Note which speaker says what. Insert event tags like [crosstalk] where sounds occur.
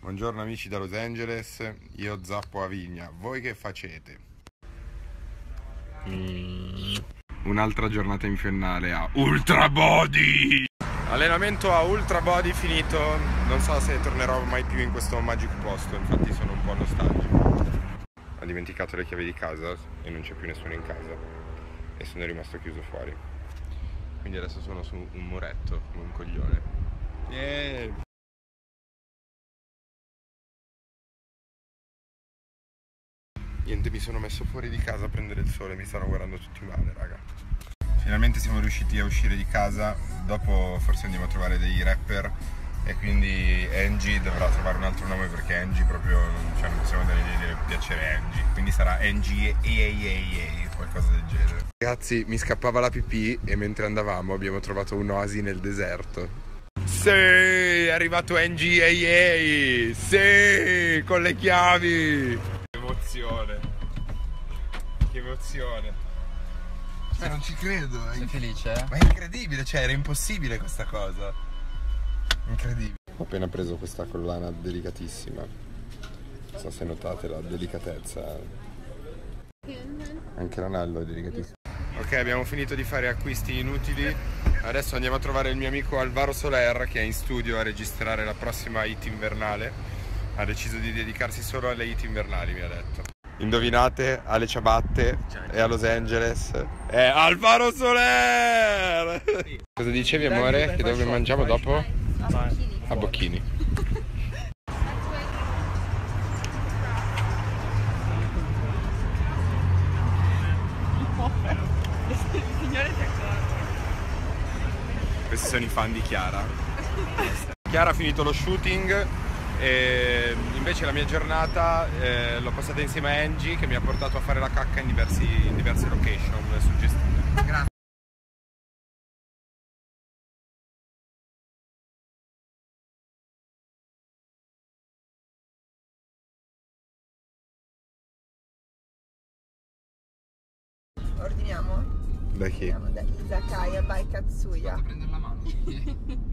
Speaker 1: Buongiorno amici da Los Angeles, io zappo a Vigna, voi che facete? Mm. Un'altra giornata infernale a Ultra Body! Allenamento a Ultra Body finito, non so se tornerò mai più in questo magic posto, infatti sono un po' nostalgico. Ho dimenticato le chiavi di casa e non c'è più nessuno in casa e sono rimasto chiuso fuori. Quindi adesso sono su un muretto come un coglione. Yeah. Niente, mi sono messo fuori di casa a prendere il sole, mi stanno guardando tutti male, raga. Finalmente siamo riusciti a uscire di casa, dopo forse andiamo a trovare dei rapper e quindi Angie dovrà trovare un altro nome perché Angie proprio cioè, non possiamo dare di piacere Angie, quindi sarà Angie EAAA, qualcosa del genere. Ragazzi, mi scappava la pipì e mentre andavamo abbiamo trovato un'oasi nel deserto. Sì, è arrivato Angie EAA, sì, con le chiavi! Emozione. Che emozione. Cioè, non ci credo.
Speaker 2: Sei felice?
Speaker 1: Ma è incredibile, cioè, era impossibile questa cosa. Incredibile. Ho appena preso questa collana delicatissima. Non so se notate la delicatezza. Anche l'anello è delicatissimo. Ok, abbiamo finito di fare acquisti inutili. Adesso andiamo a trovare il mio amico Alvaro Soler che è in studio a registrare la prossima hit invernale ha deciso di dedicarsi solo alle hit invernali, mi ha detto. Indovinate, alle ciabatte e a Los Angeles è Alvaro Soler! Sì. [laughs] Cosa dicevi amore? Che dove mangiamo dopo? A Bocchini. Questi sono i fan di Chiara. Chiara ha finito lo shooting e invece la mia giornata eh, l'ho passata insieme a Angie che mi ha portato a fare la cacca in, diversi, in diverse location suggestive. Grazie.
Speaker 3: Ordiniamo?
Speaker 1: Da chi?
Speaker 3: Da Izakaya by Katsuya.
Speaker 2: Prendere la mano. [laughs]